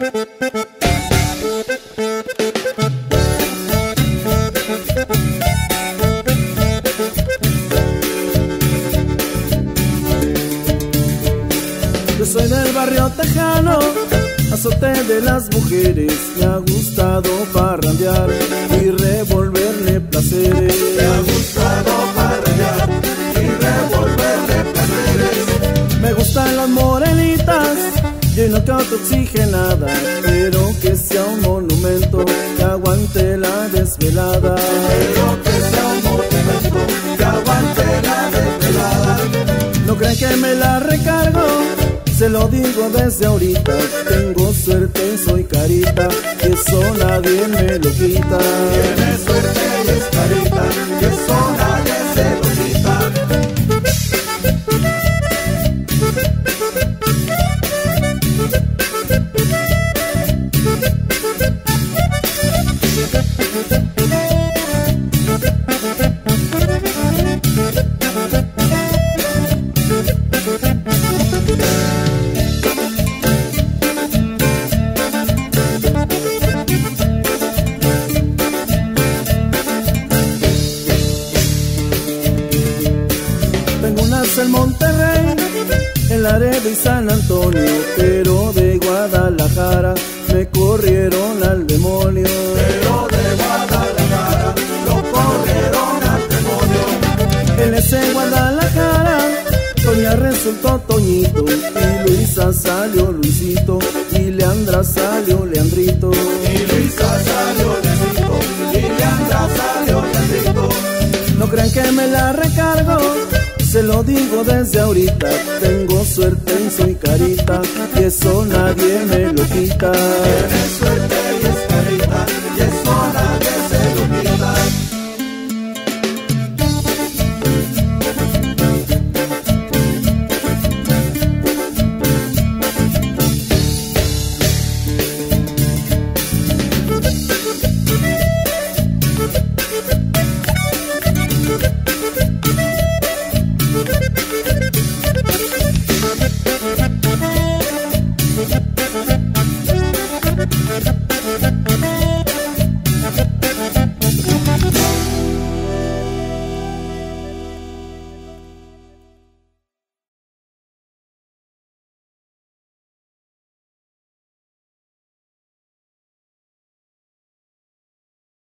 Yo soy del barrio tejano, azote de las mujeres. Me ha gustado parrandear y revolverle placeres. Me ha gustado parrandear y revolverle placeres. Me gustan las morenitas y no canto oxigenada, pero que sea un monumento que aguante la desvelada. Pero que sea un monumento que aguante la desvelada. No crean que me la recargo se lo digo desde ahorita, tengo suerte soy carita, eso nadie me lo quita. Tiene suerte y es carita, eso en Monterrey, en Laredo y San Antonio, pero de Guadalajara me corrieron al Resultó Toñito, y Luisa salió Luisito, y Leandra salió Leandrito. Y Luisa salió Luisito, y Leandra salió Leandrito. No crean que me la recargo se lo digo desde ahorita, tengo suerte en soy carita, y eso nadie me lo quita.